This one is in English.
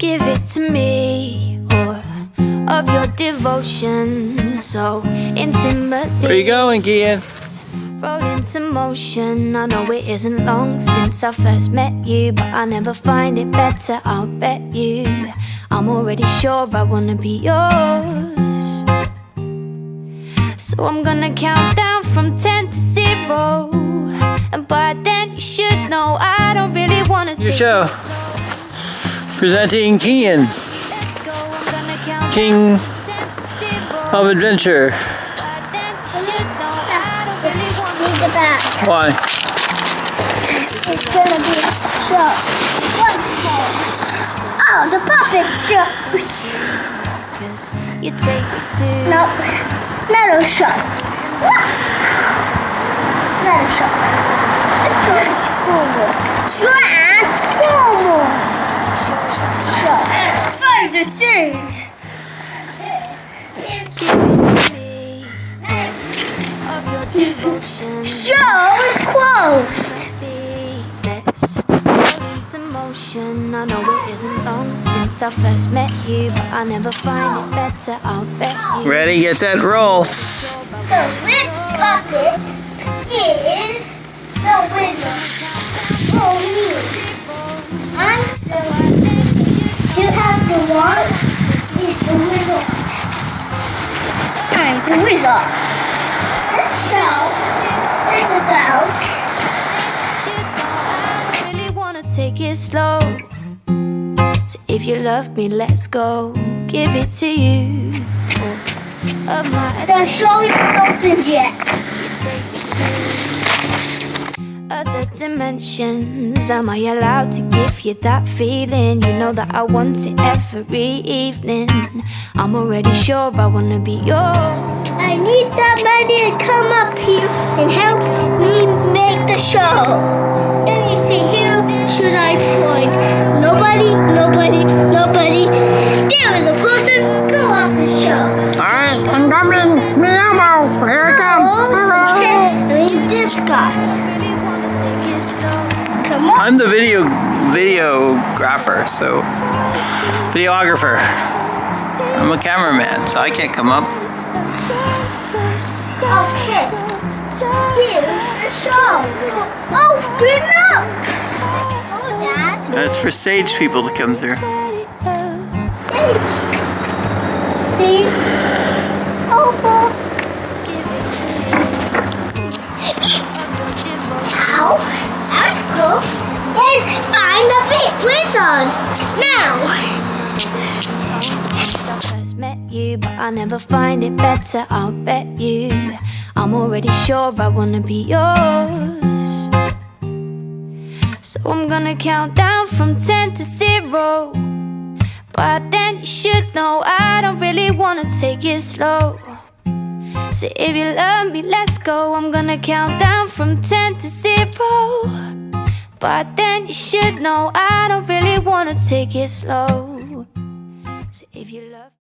Give it to me, all of your devotion, so intimately. Where you going, Cian? Rolled into motion. I know it isn't long since I first met you, but I never find it better. I'll bet you. I'm already sure I wanna be yours. So I'm gonna count down from 10 to 0. And by then you should know I don't really wanna Your take show. Presenting Cian, King down from 10 to 0. of Adventure. Why? It's gonna be show. What's Oh, the puppet show. You take me to No, not a show. Not a show. A transformer. Find the scene. me of your devotion. Show is closed. Let's roll into motion. I know it isn't long since I first met you, but I never find it better. I'll bet you. Ready, get set, roll. The lip puppet the wizard. This show is about I really wanna take it slow. So if you love me, let's go. Give it to you. The show is not open yet. other dimensions. Am I allowed to give you that feeling? You know that I want it every evening. I'm already sure I wanna be yours. I need somebody to come up here and help me make the show. Let me see, who should I find? Nobody, nobody, nobody. There is a person, go off the show. Alright, I'm coming. Meow, here I Oh, okay, I need this guy. Really wanna take it slow. Come on. I'm the video videographer, so videographer. I'm a cameraman, so I can't come up. Okay, here's the show. Open up. Oh, Dad. That's for sage people to come through. See? You, but I never find it better. I'll bet you. I'm already sure I wanna be yours. So I'm gonna count down from 10 to 0. But then you should know I don't really wanna take it slow. So if you love me, let's go. I'm gonna count down from 10 to 0. But then you should know I don't really wanna take it slow. So if you love